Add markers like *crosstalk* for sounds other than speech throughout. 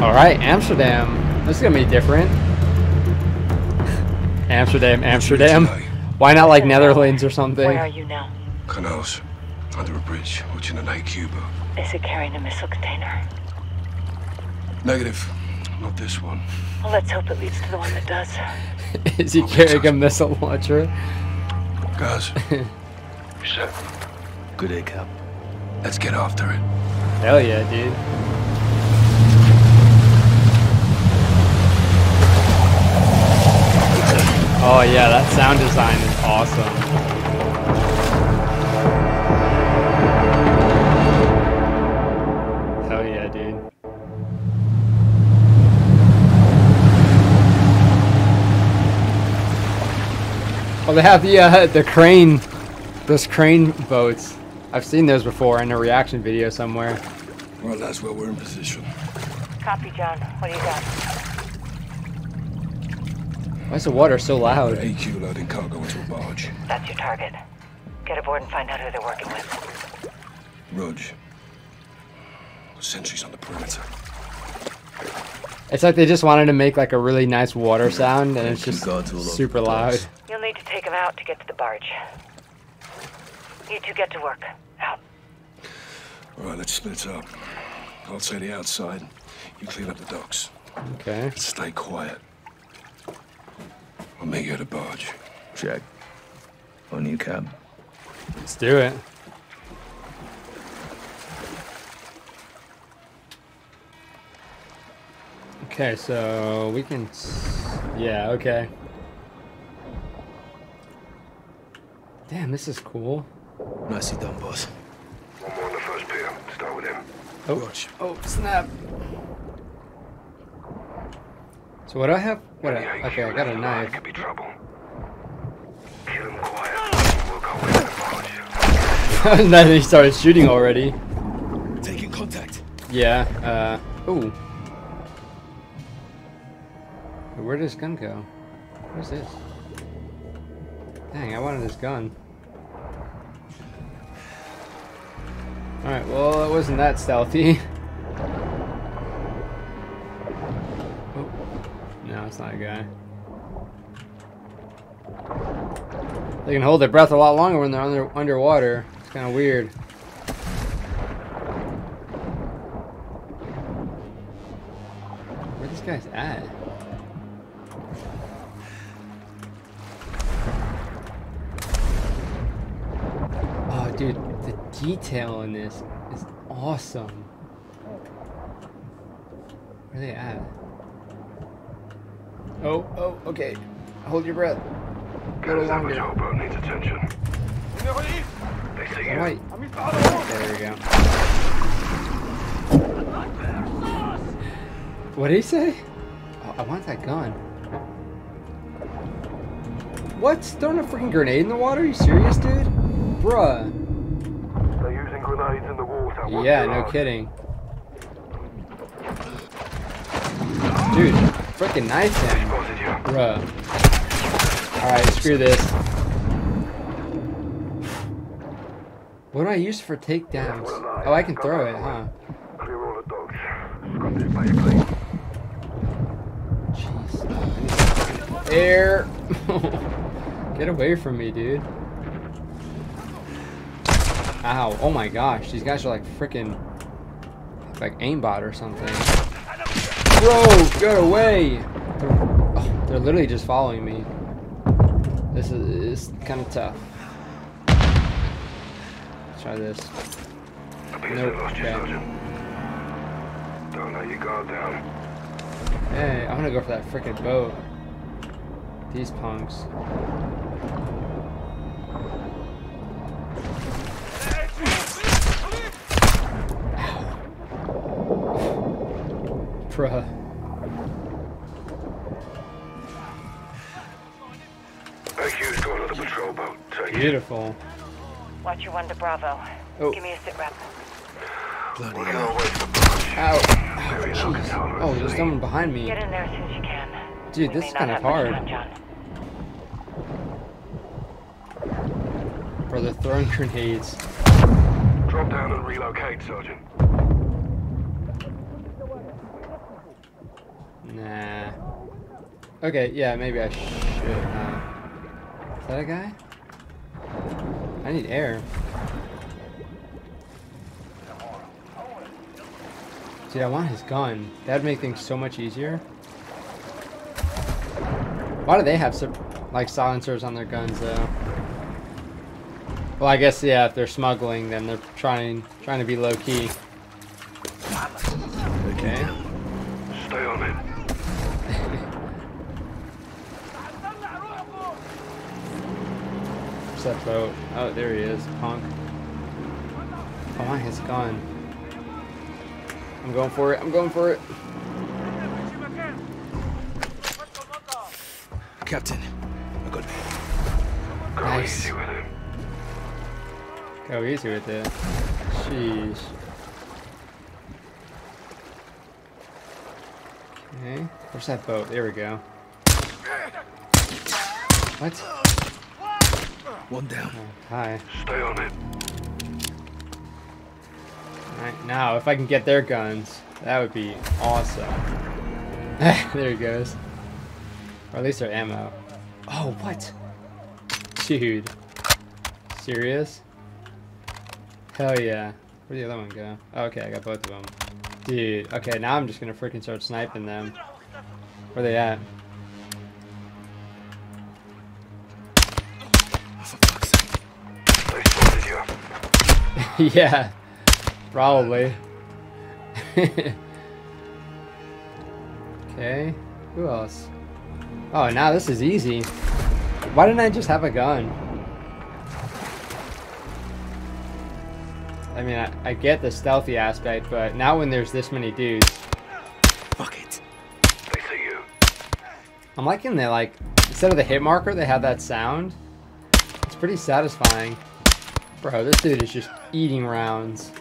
All right, Amsterdam. This is gonna be different. *laughs* Amsterdam, Amsterdam. Why not like Netherlands or something? Where are you now? Canals. Under a bridge, watching a night Cuba. Is it carrying a missile container? Negative. Not this one. Well, let's hope it leads to the one that does. *laughs* Is he carrying a missile launcher? Guys. *laughs* you set? Good day, Cap. Let's get after it. Hell yeah, dude. Oh yeah, that sound design is awesome. Hell yeah, dude. Oh, they have the uh, the crane, those crane boats. I've seen those before in a reaction video somewhere. Well, that's where we're in position. Copy, John. What do you got? Why is the water so loud? AQ loading cargo into a barge. That's your target. Get aboard and find out who they're working with. Rudge. Sentries on the perimeter. It's like they just wanted to make like a really nice water sound, and it's just Guards all super loud. You'll need to take them out to get to the barge. You two get to work. Out. All right, let's split up. I'll say the outside. You clean up the docks. Okay. Stay quiet. I'll meet you at the barge. Check. On you, cab. Let's do it. Okay, so we can. s- Yeah, okay. Damn, this is cool. Nicely done, boss. One more on the first pier. Start with him. Oh, Rudge. oh, snap. So what do I have? What? I, okay, I got a knife. Could be trouble. Kill him quiet. We'll go in the barge. and *laughs* then he started shooting already. Taking contact. Yeah, uh, ooh. Where did his gun go? Where's this? Dang, I wanted this gun. Alright, well, it wasn't that stealthy. *laughs* it's not a guy. They can hold their breath a lot longer when they're under underwater. It's kind of weird. Where this guy's at? Oh, dude, the detail in this is awesome. Where are they at? Oh, oh, okay. Hold your breath. A little longer. Hobo needs attention. They see you. Right. There we go. What did he say? Oh, I want that gun. What? Throwing a freaking grenade in the water? Are you serious, dude? Bruh. They're using grenades in the water. Watch Yeah, no kidding. Dude, freaking knife. Spotted. Bruh. Alright, screw this. What do I use for takedowns? Oh, I can throw it, huh? Jeez. Air! *laughs* Get away from me, dude. Ow. Oh my gosh. These guys are like freaking. Like aimbot or something. Bro, get away! They're, oh, they're literally just following me. This is, is kind of tough. Let's try this. Nope, they lost you, okay. Don't let your guard down. Hey, I'm gonna go for that freaking boat. These punks. Bruh. AQ's got another patrol boat. Take. Beautiful. Watch your one to Bravo. Oh. Give me a sit rep. Bloody We're hell. gonna wait for. Ow. Very Jeez. Oh, there's someone behind me. Get in there as soon as you can. Dude, We this is kind of hard. time, John. Bro, they're throwing grenades. Drop down and relocate, Sergeant. Nah. Okay, yeah, maybe I should. Uh, is that a guy? I need air. Dude, I want his gun. That'd make things so much easier. Why do they have like silencers on their guns though? Well, I guess yeah. If they're smuggling, then they're trying trying to be low key. Okay. Stay on it. Where's that boat? Oh, there he is, punk. Oh, I want his gun. I'm going for it. I'm going for it. Captain, I got Go Nice. easy with him. Go easy with it. Sheesh. Okay. Where's that boat? There we go. What? One down. Oh, hi. Stay on it. Alright, now if I can get their guns, that would be awesome. *laughs* there he goes. Or at least their ammo. Oh, what? Dude. Serious? Hell yeah. Where'd the other one go? Oh, okay, I got both of them. Dude, okay, now I'm just gonna freaking start sniping them. Where they at? *laughs* yeah, probably. *laughs* okay, who else? Oh, now this is easy. Why didn't I just have a gun? I mean, I, I get the stealthy aspect, but now when there's this many dudes, Fuck it. They see you. I'm liking the like instead of the hit marker, they have that sound. It's pretty satisfying. Bro, this dude is just eating rounds.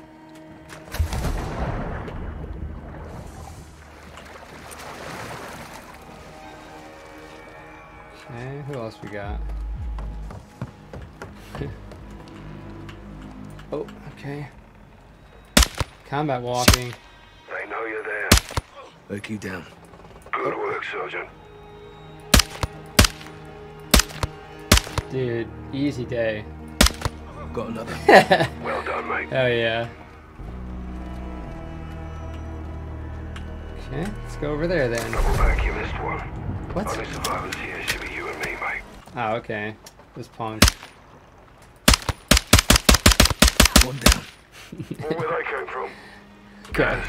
Okay, who else we got? *laughs* oh, okay. Combat walking. They know you're there. Look you down. Good work, Sergeant. Dude, easy day. Got another. *laughs* Well done, mate. Hell yeah. Okay, let's go over there then. Double back, you missed one. What? Only survivors here should be you and me, mate. Oh, okay. This punk. One down. Where they came from? *laughs* Guys,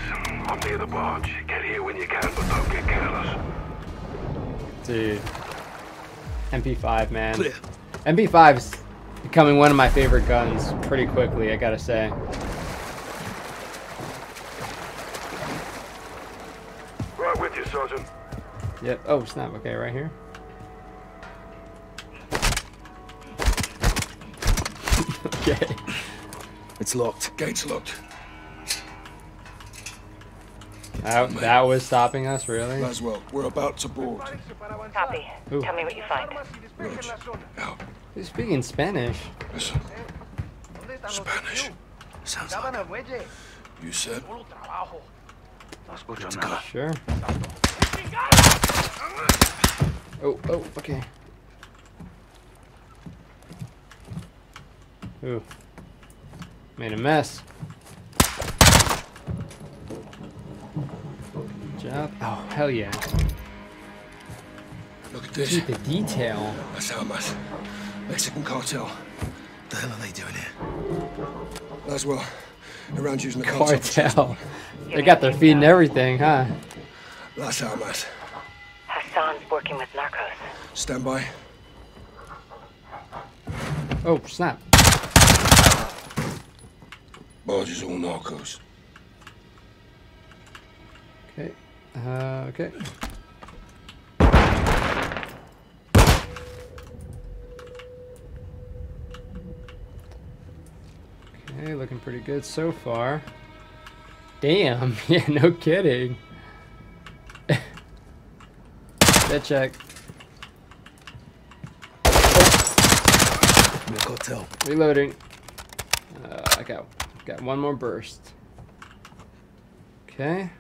I'm near the barge. Get here when you can, but don't get careless. Dude. MP5, man. Clear. MP5 is becoming one of my favorite guns pretty quickly, I gotta say. Right with you, Sergeant. Yep. Oh, snap. Okay, right here. *laughs* okay. It's locked. Gate's locked. That, that was stopping us, really? Laswell, we're about to board. Copy. Ooh. Tell me what you find. Roach, out. He's speaking Spanish. Listen. Spanish. Sounds like you said. Good to go. Sure. Oh, oh, okay. Ooh. Made a mess. Good job. Oh, hell yeah. Look at this. Dude, the detail. That's Almas. Mexican cartel. The hell are they doing here? Laswell, around using the cartel. Cartel. They got their feet and everything, huh? Las Almas. Hassan's working with narcos. Stand by. Oh, snap. Barge is all narcos. Okay. Uh, okay. Okay, looking pretty good so far. Damn, *laughs* yeah, no kidding. *laughs* that check. The. Reloading. Uh, I got got one more burst. Okay.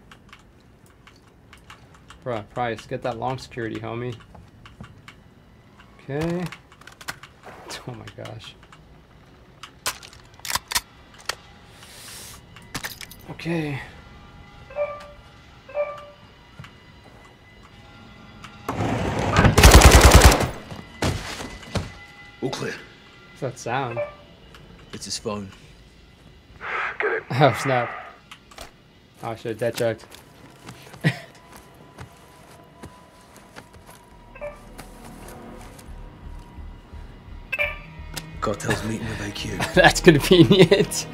Bruh, Price, get that long security, homie. Okay. *laughs* Oh my gosh. Okay. All clear. What's that sound? It's his phone. Get it. Oh snap. Oh shit, that checked. Cartel's meeting with AQ. That's convenient.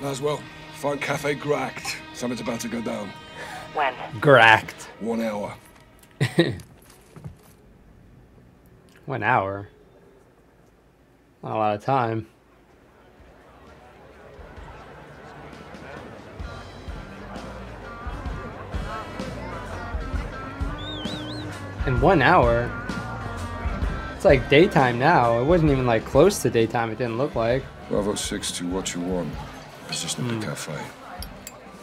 Laswell, find Cafe Gracht. Something's about to go down. When? Gracht. One hour. *laughs* One hour. Not a lot of time. In one hour? It's like daytime now. It wasn't even like close to daytime, it didn't look like. Bravo 6 to what you want. Position at the cafe.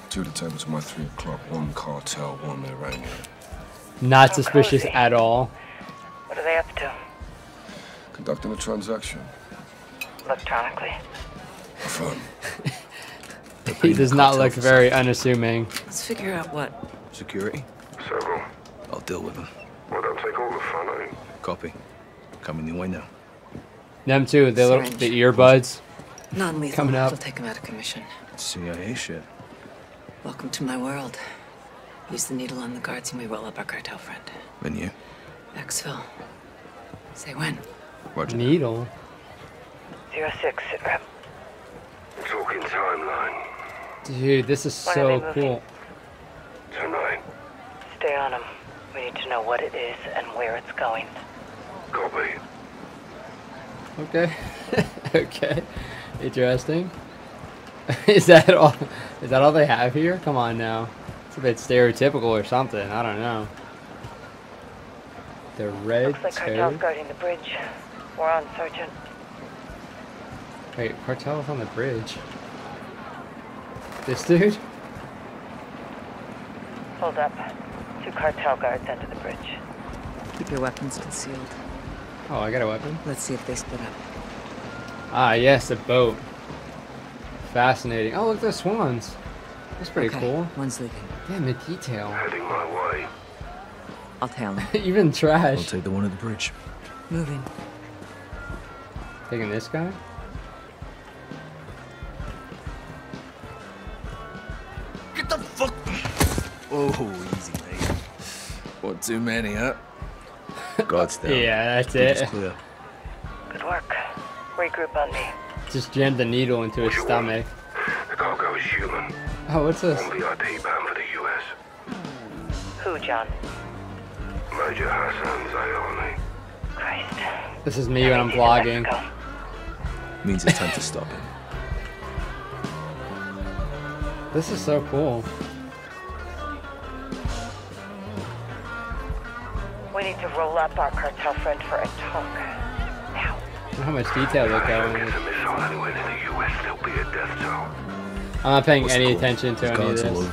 Two of the tables at my 3 o'clock. One cartel, one Iranian. Not So suspicious cozy. at all. What are they up to? Conducting a transaction. Electronically. For fun. *laughs* He does not look very unassuming. Let's figure out what. Security? Several. I'll deal with them. Well, don't take all the fun, eh? Copy. Coming your way now. Them too, the little the earbuds. Non lethal. Coming up. They'll take him out of commission. CIA shit. Welcome to my world. Use the needle on the guards and we roll up our cartel friend. Then you. Exfil. Say when. What Needle. Zero six, sit rep. Talking timeline. Dude, this is When are they so moving? cool. Tonight. Stay on them. We need to know what it is and where it's going. Copy. Okay. *laughs* okay. Interesting. *laughs* is that all is that all they have here? Come on now. It's a bit stereotypical or something. I don't know. The red Looks like cartel's guarding the bridge. We're on, Sergeant. Wait, cartel's on the bridge. This dude? Hold up. Two cartel guards under the bridge. Keep your weapons concealed. Oh, I got a weapon. Let's see if they split up. Ah, yes, a boat. Fascinating. Oh, look, the swans. That's pretty Okay, cool. One's leaving. Damn, the detail. Heading my way. I'll tail him. *laughs* Even trash. I'll take the one at the bridge. Moving. Taking this guy? Get the fuck. Oh, easy, mate. What too many, huh? *laughs* God's down. Yeah, that's Bridge is it. clear. Good work. Regroup on me. Just jammed the needle into his stomach. The cargo is human. Oh, what's this? On VIP bound for the US. Who, John? Major Hassan Zyani. Christ. This is me when I'm vlogging. Means it's time to stop him. This is so cool. We need to roll up our cartel friend for a talk. Now. Look how much detail they're Don't going with. missile anywhere to the US, there'll be a death toll. I'm not paying What's any cool? attention to There's any of this.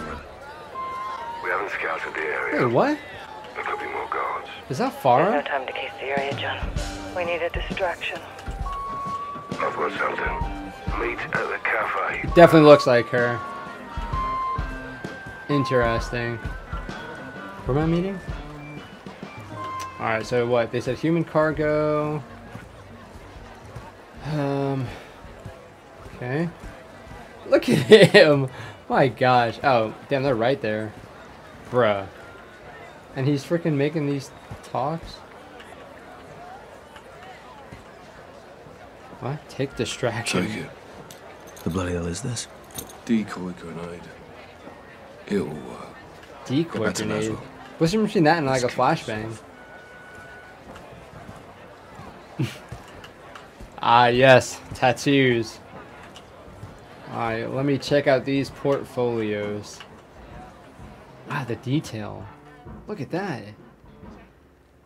We haven't scouted the area. Wait, what? There could be more guards. Is that There's no Farah? time to case the area, John. We need a distraction. I've got something. Meet at the cafe. Definitely looks like her. Interesting. Where am I meeting? Alright, so what? They said human cargo. Okay. Look at him! My gosh. Oh, damn, they're right there. Bruh. And he's freaking making these talks? What? Take distraction. Take it. The bloody hell is this? Decoy grenade. It'll work. Decoy Go grenade. Laswell. What's the difference between that and like a Let's kill flashbang? *laughs* ah, yes, tattoos. Alright, let me check out these portfolios. Ah, the detail. Look at that.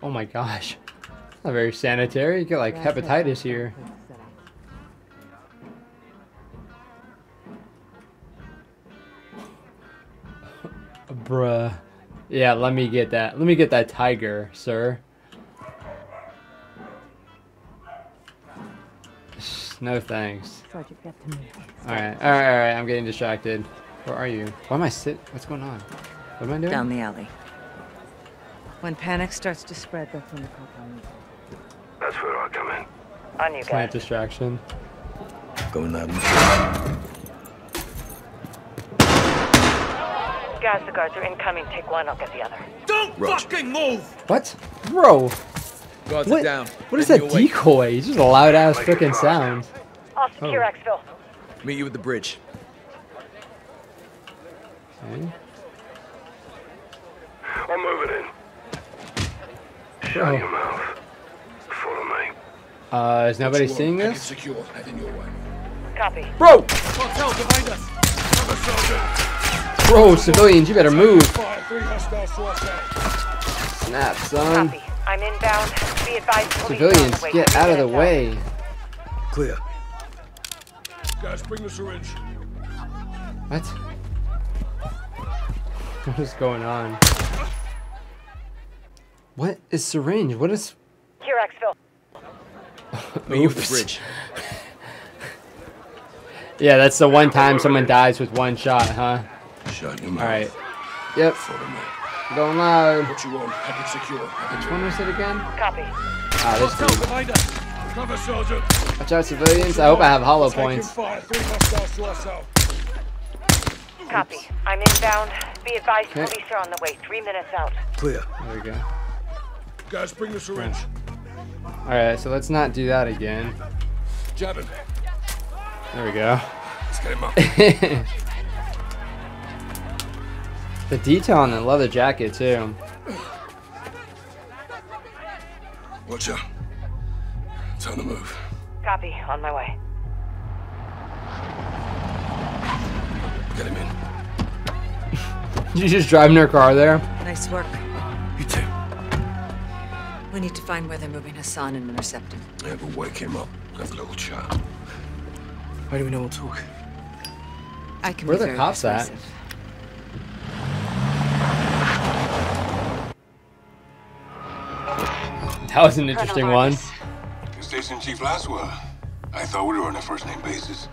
Oh my gosh. *laughs* Not very sanitary. You get like hepatitis here. *laughs* Bruh. Yeah, let me get that. Let me get that tiger, sir. No thanks. Sergeant, get to me. Alright, alright, alright, I'm getting distracted. Where are you? Why am I sit? What's going on? What am I doing? Down the alley. When panic starts to spread, that's when the cop on That's where I come in. On you Plant guys. distraction. Going loud and clear. Guys, the guards are incoming. Take one, I'll get the other. Don't fucking move! What? Bro, Guards what, down. what is that decoy? It's just a loud ass freaking sound. I'll secure Oh. Exfil. Meet you at the bridge. Okay. I'm moving in. Shut Bro. your mouth. Follow me. Uh, is nobody Watch seeing road. This? secure. Heading your way. Copy. Bro! Cartel behind us! Cover, soldier. Bro, civilians, you better move. Fire. Three hostiles to our south. Snap, son. Copy. I'm inbound. Be advised, police are on Civilians, get out of the minutes way. Clear. Guys, bring the syringe. What? *laughs* What is going on? What is syringe? What is? out. Here, Exfil. Meet you at the bridge. *laughs* Yeah, that's the one time someone dies with one shot, huh? Shut your mouth. All right. Yep, Follow me. going loud. What you want? Headed secure. Heading Which your one way. was it again? Copy. Ah, this Cartel dude. behind us! Cover, sergeant. Watch out, civilians. I hope I have hollow Taking points. fire. Three hostiles to our south. Copy. I'm inbound. Be advised, Okay. police are on the way. Three minutes out. Clear. There we go. Guys, bring the syringe. All right, so let's not do that again. Jabbing. There we go. Let's get him up. *laughs* the detail on the leather jacket too. Watch out. Time to move. Copy. On my way. Get him in. *laughs* You just driving her car there? Nice work. You too. We need to find where they're moving Hassan and intercept him. Yeah, but wake him up. Have a little chat. Why do we know we'll talk? I can Where be the very cops at? persuasive. That was an interesting one. Station Chief Laswell. I thought we were on a first name basis.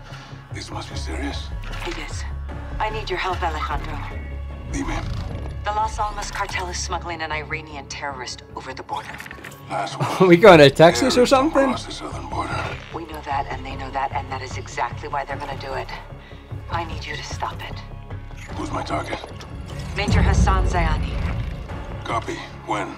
This must be serious. It is. I need your help, Alejandro. Dime. The Las Almas cartel is smuggling an Iranian terrorist over the border. Laswell. *laughs* we going to Texas or something? Across the southern border. We know that, and they know that, and that is exactly why they're gonna do it. I need you to stop it. Who's my target? Major Hassan Zyani. Copy. When?